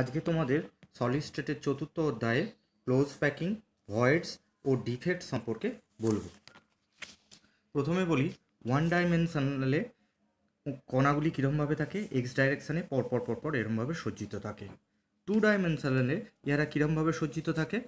আজকে তোমাদের সলিড স্টেটের চতুর্থ অধ্যায়ে ক্লোজ প্যাকিং ভয়েডস ও ডিফেক্ট সম্পর্কে বলব। প্রথমে বলি ওয়ান ডাইমেনশনালে কণাগুলি কীরকমভাবে থাকে এক্স ডাইরেকশানে পরপর পরপর এরমভাবে সজ্জিত থাকে। টু ডাইমেনশনালে ইহারা কীরমভাবে সজ্জিত থাকে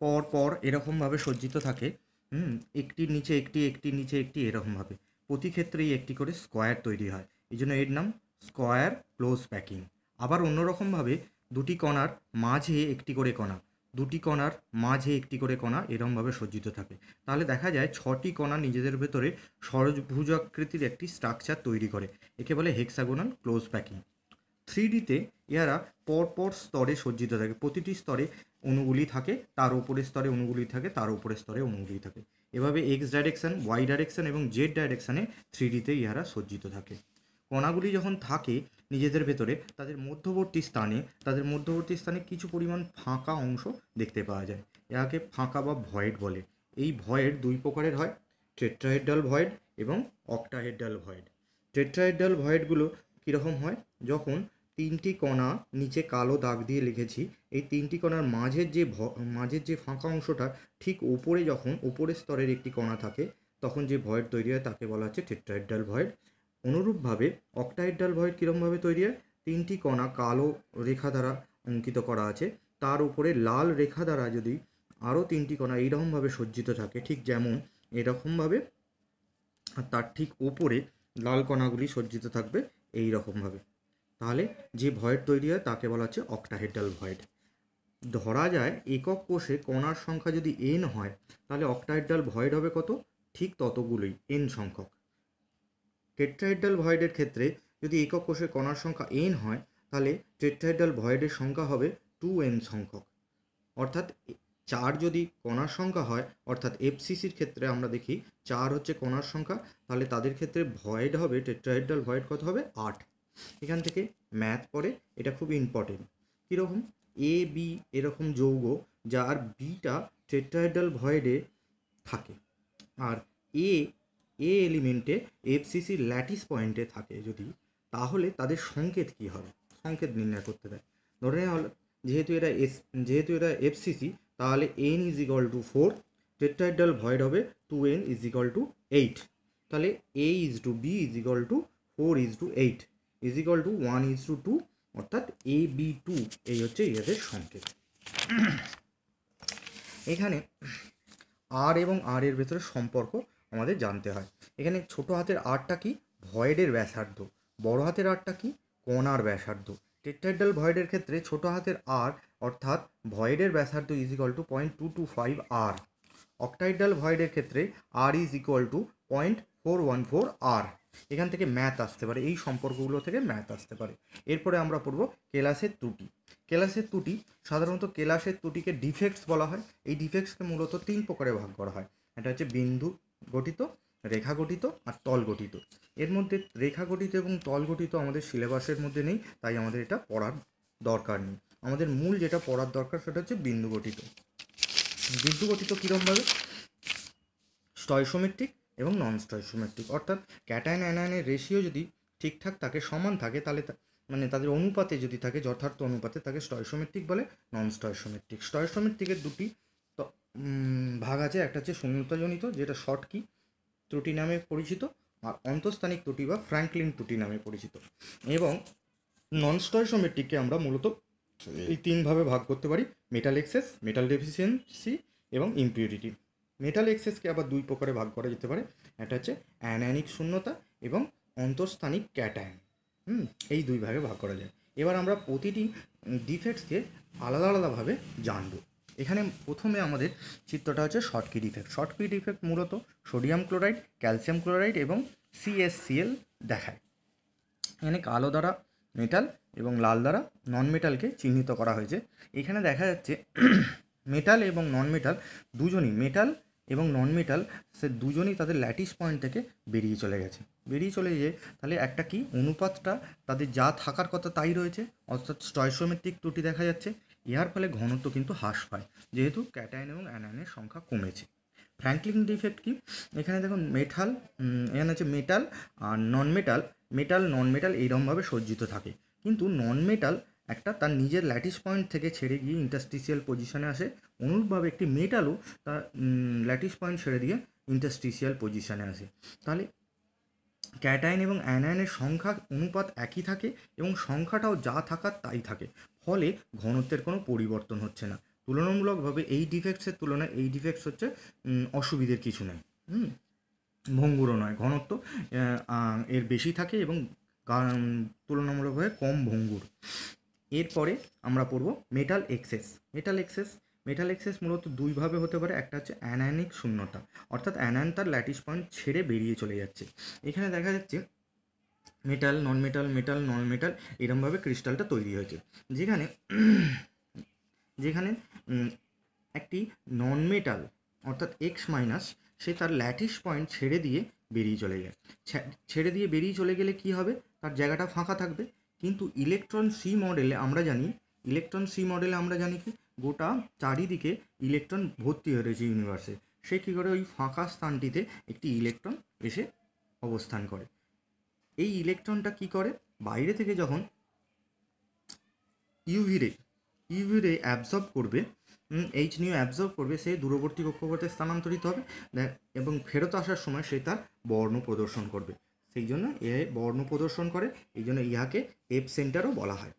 পর পর এরকমভাবে সজ্জিত থাকে, হুম একটির নিচে একটি একটির নিচে একটি এরকমভাবে। প্রতি ক্ষেত্রেই একটি করে স্কোয়ার তৈরি হয়। এই জন্য এর নাম স্কোয়ার ক্লোজ প্যাকিং আবার অন্যরকমভাবে দুটি কণার মাঝে একটি করে কণা, দুটি কণার মাঝে একটি করে কণা এরমভাবে সজ্জিত থাকে। তাহলে দেখা যায় ছটি কণা নিজেদের ভেতরে সরভুজাকৃতির একটি স্ট্রাকচার তৈরি করে, একে বলে হেক্সাগোনাল ক্লোজ প্যাকিং থ্রি ডিতে এরা পরপর স্তরে সজ্জিত থাকে, প্রতিটি স্তরে অণুগুলি থাকে, তার উপরের স্তরে অণুগুলি থাকে, তার উপরের স্তরে অণুগুলি থাকে। এভাবে এক্স ডাইরেকশন ওয়াই ডাইরেকশন এবং জেড ডাইরেকশানে থ্রি ডিতে ইহারা সজ্জিত থাকে। কণাগুলি যখন থাকে নিজেদের ভেতরে তাদের মধ্যবর্তী স্থানে, তাদের মধ্যবর্তী স্থানে কিছু পরিমাণ ফাঁকা অংশ দেখতে পাওয়া যায়। এটাকে ফাঁকা বা ভয়েড বলে। এই ভয়েড দুই প্রকারের হয় টেট্রাহেড্রাল ভয়েড এবং অক্টাহেড্রাল ভয়েড টেট্রাহেড্রাল ভয়েডগুলো কীরকম হয়? যখন তিনটি কণা নিচে কালো দাগ দিয়ে লিখেছি, এই তিনটি কণার মাঝের যে মাঝের যে ফাঁকা অংশটা ঠিক ওপরে যখন ওপরের স্তরের একটি কণা থাকে, তখন যে ভয়েড তৈরি হয় তাকে বলা হচ্ছে টেট্রাহেড্রাল ভয়েড অনুরূপভাবে অক্টাহেড্রাল ভয়েড কীরকমভাবে তৈরি হয়? তিনটি কণা কালো রেখা দ্বারা অঙ্কিত করা আছে। তার উপরে লাল রেখা দ্বারা যদি আরও তিনটি কণা এইরকমভাবে সজ্জিত থাকে, ঠিক যেমন এরকমভাবে, আর তার ঠিক ওপরে লাল কণাগুলি সজ্জিত থাকবে এই রকমভাবে তাহলে যে ভয়েড তৈরি হয় তাকে বলা হচ্ছে অক্টাহেড্রাল ভয়েড। ধরা যায় একক কোষে কণার সংখ্যা যদি এন হয়, তাহলে অক্টাহেড্রাল ভয়েড হবে কত? ঠিক ততগুলোই এন সংখ্যক। টেট্রাহেড্রাল ভয়েডের ক্ষেত্রে যদি একক কোষে কণার সংখ্যা এন হয়, তাহলে টেট্রাহেড্রাল ভয়েডের সংখ্যা হবে টু এন সংখ্যক। অর্থাৎ চার যদি কণার সংখ্যা হয়, অর্থাৎ এফসিসির ক্ষেত্রে আমরা দেখি চার হচ্ছে কণার সংখ্যা, তাহলে তাদের ক্ষেত্রে ভয়েড হবে টেট্রাহেড্রাল ভয়েড কত হবে? আট। এখান থেকে ম্যাথ পড়ে, এটা খুব ইম্পর্টেন্ট কীরকম? এ বি এরকম যৌগ, যার বিটা টেট্রাহেড্রাল ভয়েডে থাকে। আর এ এ এলিমেন্টে এফসিসি ল্যাটিস পয়েন্টে থাকে যদি, তাহলে তাদের সংকেত কী হবে? সংকেত নির্ণয় করতে দেয় ধরে নেওয়া হলো যেহেতু এটা এস যেহেতু এটা এফসিসি তাহলে N is equal to four tetrahedral void হবে two N is equal to eight তাহলে A is to B is equal to four is to eight is equal to one is to two অর্থাৎ A B two এই হচ্ছে এদের সংকেত। এখানে আর এবং আর এর ভেতরে সম্পর্ক আমাদের জানতে হয়। এখানে ছোট হাতের আরটা কি? ভয়েডের ব্যাসার্ধ। বড় হাতের আরটা কি? কণার ব্যাসার্ধ। টেট্রাহেড্রাল ভয়েডের ক্ষেত্রে ছোট হাতের আর, অর্থাৎ ভয়েডের ব্যাসার্ধ is equal to point two two five r octahedral ভয়েডের ক্ষেত্রে r is equal to point four one four r এখান থেকে ম্যাথ আসতে পারে। এই সম্পর্কগুলো থেকে ম্যাথ আসতে পারে। এরপরে আমরা পড়ব কেলাসের ত্রুটি। কেলাসের ত্রুটি, সাধারণত কেলাসের ত্রুটিকে ডিফেক্টস বলা হয়। এই ডিফেক্টসকে মূলত তিন প্রকারে ভাগ করা হয়। এটা হচ্ছে বিন্দু গঠিত, রেখা গঠিত আর তল গঠিত। এর মধ্যে রেখা গঠিত এবং তল গঠিত আমাদের সিলেবাসের মধ্যে নেই, তাই আমাদের এটা পড়ার দরকার নেই। আমাদের মূল যেটা পড়ার দরকার সেটা হচ্ছে বিন্দু গঠিত। বিন্দু গঠিত কীরকমভাবে স্টয়সোমেট্রিক এবং নন স্টয়সোমেট্রিক অর্থাৎ ক্যাটায়ন অ্যানায়নের রেশিও যদি ঠিকঠাক থাকে, সমান থাকে, তাহলে মানে তাদের অনুপাতে যদি থাকে, যথার্থ অনুপাতে তাকে স্টয়সোমেট্রিক বলে নন স্টয়সোমেট্রিক স্টয়সোমেট্রিকের দুটি ভাগ আছে। একটা হচ্ছে শূন্যতাজনিত যেটা শর্ট কি? ত্রুটি নামে পরিচিত আর অন্তস্থানিক ত্রুটি বা ফ্র্যাঙ্কলিন ত্রুটি নামে পরিচিত। এবং নন স্টয়সোমেট্রিককে আমরা মূলত এই তিনভাবে ভাগ করতে পারি। মেটাল এক্সেস মেটাল ডেফিসিয়েন্সি এবং ইম্পিউরিটি মেটাল এক্সেসকে আবার দুই প্রকারে ভাগ করা যেতে পারে। একটা হচ্ছে অ্যানায়নিক শূন্যতা এবং অন্তঃস্থানিক ক্যাটায়ন হুম, এই দুই ভাগে ভাগ করা যায়। এবার আমরা প্রতিটি ডিফেক্টসকে আলাদা আলাদাভাবে জানব। এখানে প্রথমে আমাদের চিত্রটা হচ্ছে শর্টকি ডিফেক্ট শর্টকি ডিফেক্ট মূলত সোডিয়াম ক্লোরাইড ক্যালসিয়াম ক্লোরাইড এবং সিএসসিএল দেখায়। এখানে কালো দ্বারা মেটাল এবং লাল দ্বারা নন মেটালকে চিহ্নিত করা হয়েছে। এখানে দেখা যাচ্ছে মেটাল এবং নন মেটাল দুজনই মেটাল এবং নন মেটাল সে দুজনই তাদের ল্যাটিস পয়েন্ট থেকে বেরিয়ে চলে গেছে। বেরিয়ে চলে গিয়ে তাহলে একটা কি? অনুপাতটা, তাদের যা থাকার কথা তাই রয়েছে, অর্থাৎ স্টয়সোমেট্রিক ত্রুটি দেখা যাচ্ছে। ইহার ফলে ঘনত্ব কিন্তু হ্রাস পায় যেহেতু ক্যাটায়ন এবং অ্যানায়নের সংখ্যা কমেছে। ফ্র্যাঙ্কলিন ডিফেক্ট কি? এখানে দেখুন মেটাল এখানে হচ্ছে মেটাল আর non metal metal non metal এইরকমভাবে সজ্জিত থাকে। কিন্তু নন মেটাল একটা তার নিজের ল্যাটিস পয়েন্ট থেকে ছেড়ে গিয়ে ইন্টারস্টিসিয়াল পজিশনে আসে। অনুরূপভাবে একটি মেটালও তার ল্যাটিস পয়েন্ট ছেড়ে দিয়ে ইন্টারস্টিসিয়াল পজিশনে আসে। তাহলে ক্যাটাইন এবং অ্যানায়নের সংখ্যা অনুপাত একই থাকে এবং সংখ্যাটাও যা থাকার তাই থাকে। ফলে ঘনত্বের কোনো পরিবর্তন হচ্ছে না। তুলনামূলকভাবে এই ডিফেক্টসের তুলনায় এই ডিফেক্টস হচ্ছে অসুবিধের কিছু নেই। হুম? ভঙ্গুরও নয়, ঘনত্ব এর বেশি থাকে এবং তুলনামূলকভাবে কম ভঙ্গুর। এরপরে আমরা পড়ব metal excess metal excess metal excess মূলত দুইভাবে হতে পারে, একটা হচ্ছে অ্যানায়নিক শূন্যতা। অর্থাৎ অ্যানায়ন তার ল্যাটিস পয়েন্ট ছেড়ে বেরিয়ে চলে যাচ্ছে। এখানে দেখা যাচ্ছে metal non metal metal non metal এরমভাবে ক্রিস্টালটা তৈরি হয়েছে। যেখানে যেখানে একটি নন মেটাল অর্থাৎ এক্স মাইনাস সে তার ল্যাটিস পয়েন্ট ছেড়ে দিয়ে বেরিয়ে চলে যায়। ছেড়ে দিয়ে বেরিয়ে চলে গেলে কি হবে? তার জায়গাটা ফাঁকা থাকবে। কিন্তু ইলেকট্রন সি মডেলে আমরা জানি ইলেকট্রন সি মডেলে আমরা জানি কি, গোটা চারিদিকে ইলেকট্রন ভর্তি হয়ে রয়েছে ইউনিভার্সে সে কী করে? ওই ফাঁকা স্থানটিতে একটি ইলেকট্রন এসে অবস্থান করে। এই ইলেকট্রনটা কি করে? বাইরে থেকে যখন ইউভি রে ইউভি রে অ্যাবজর্ব করবে এইচ নিউ অ্যাবজর্ব করবে, সে দূরবর্তী কক্ষপথে স্থানান্তরিত হবে এবং ফেরত আসার সময় সে তার বর্ণ প্রদর্শন করবে। সেই জন্য এ বর্ণ প্রদর্শন করে, এই জন্য ইহাকে এফ সেন্টারও বলা হয়।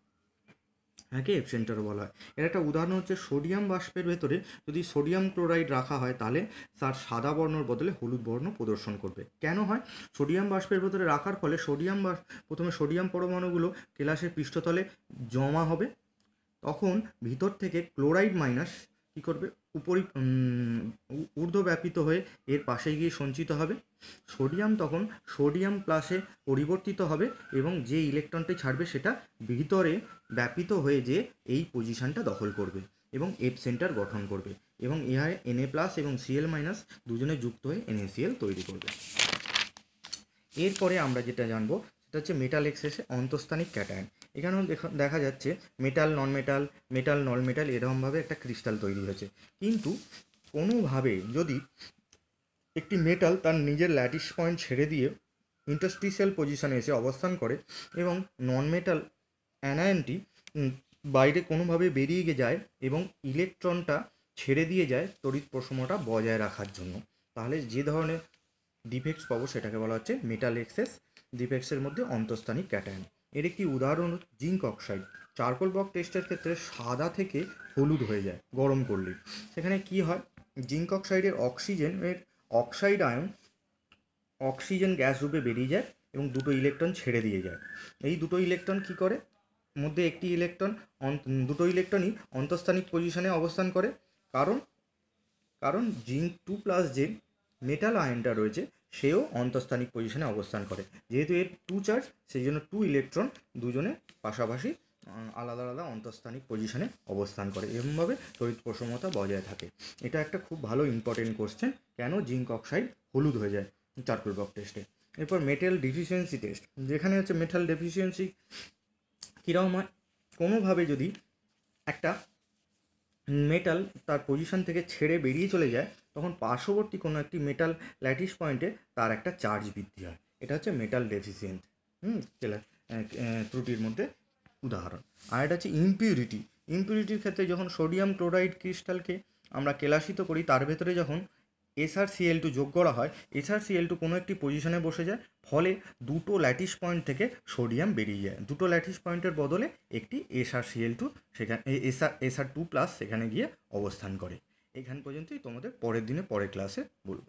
একে এফ সেন্টারও বলা হয়। এর একটা উদাহরণ হচ্ছে সোডিয়াম বাষ্পের ভেতরে যদি সোডিয়াম ক্লোরাইড রাখা হয় তাহলে তার সাদা বর্ণর বদলে হলুদ বর্ণ প্রদর্শন করবে। কেন হয়? সোডিয়াম বাষ্পের ভেতরে রাখার ফলে সোডিয়াম বাষ্প প্রথমে সোডিয়াম পরমাণুগুলো কেলাসের পৃষ্ঠতলে জমা হবে। তখন ভিতর থেকে ক্লোরাইড মাইনাস কী করবে? উপরি ঊর্ধ্বব্যাপিত হয়ে এর পাশে গিয়ে সঞ্চিত হবে। সোডিয়াম তখন সোডিয়াম প্লাসে পরিবর্তিত হবে এবং যে ইলেকট্রনটি ছাড়বে সেটা ভিতরে ব্যাপিত হয়ে যে এই পজিশনটা দখল করবে এবং এফ সেন্টার গঠন করবে এবং ইহায় এনএ প্লাস এবং সিএল মাইনাস দুজনে যুক্ত হয়ে এনএসিএল তৈরি করবে। এরপরে আমরা যেটা জানব সেটা হচ্ছে মেটাল এক্সেসে অন্তস্থানিক ক্যাটায়ন। এখানেও দেখা যাচ্ছে metal non metal metal non metal এরকমভাবে একটা ক্রিস্টাল তৈরি হয়েছে। কিন্তু কোনোভাবে যদি একটি মেটাল তার নিজের ল্যাটিস পয়েন্ট ছেড়ে দিয়ে ইন্টারস্টিশিয়াল পজিশনে এসে অবস্থান করে এবং নন মেটাল অ্যানায়নটি বাইরে কোনোভাবে বেরিয়ে যায় এবং ইলেকট্রনটা ছেড়ে দিয়ে যায় তড়িৎ প্রসমটা বজায় রাখার জন্য। তাহলে যে ধরনের ডিফেক্টস পাবো সেটাকে বলা হচ্ছে মেটাল এক্সেস ডিফেক্টসের মধ্যে অন্তস্থানিক ক্যাটায়ন এর একটি উদাহরণ জিঙ্ক অক্সাইড। চারকোল বক টেস্টের ক্ষেত্রে সাদা থেকে হলুদ হয়ে যায়, গরম করলে। সেখানে কি হয়? জিঙ্ক অক্সাইডের অক্সিজেনের অক্সাইড আয়ন অক্সিজেন গ্যাস রূপে বেরিয়ে যায় এবং দুটো ইলেকট্রন ছেড়ে দিয়ে যায়। এই দুটো ইলেকট্রন কি করে? মধ্যে একটি ইলেকট্রন দুটো ইলেকট্রনই অন্তস্থানিক পজিশনে অবস্থান করে। কারণ কারণ জিঙ্ক টু প্লাস যে মেটাল আয়নটা রয়েছে সেও অন্তস্থানিক পজিশনে অবস্থান করে। যেহেতু এর টু চার্জ সেই জন্য টু ইলেকট্রন দুজনে পাশাপাশি আলাদা আলাদা অন্তস্থানিক পজিশনে অবস্থান করে। এরকমভাবে তড়িৎ প্রসমতা বজায় থাকে। এটা একটা খুব ভালো ইম্পর্টেন্ট কোশ্চেন কেন জিঙ্ক অক্সাইড হলুদ হয়ে যায় চারকোল বক টেস্টে এরপর মেটাল ডিফিসিয়েন্সি টেস্ট যেখানে হচ্ছে মেটাল ডেফিসিয়েন্সি কীরকম হয়? কোনোভাবে যদি একটা মেটাল তার পজিশন থেকে ছেড়ে বেরিয়ে চলে যায়, তখন পার্শ্ববর্তী কোনো একটি মেটাল ল্যাটিস পয়েন্টে তার একটা চার্জ বৃদ্ধি হয়। এটা হচ্ছে মেটাল ডেফিসিয়েন্ট হুম ত্রুটির মধ্যে উদাহরণ। আর এটা হচ্ছে ইম্পিউরিটি ইম্পিউরিটির ক্ষেত্রে যখন সোডিয়াম ক্লোরাইড ক্রিস্টালকে আমরা কেলাসিত করি, তার ভেতরে যখন এসআর সিএল টু যোগ করা হয় এসআর সিএল টু কোনো একটি পজিশনে বসে যায়, ফলে দুটো ল্যাটিস পয়েন্ট থেকে সোডিয়াম বেরিয়ে যায়। দুটো ল্যাটিস পয়েন্টের বদলে একটি এসআর সিএল টু সেখানে এসআর এসআর টু প্লাস সেখানে গিয়ে অবস্থান করে। এখান পর্যন্তই তোমাদের পরের দিনে পরের ক্লাসে বলব।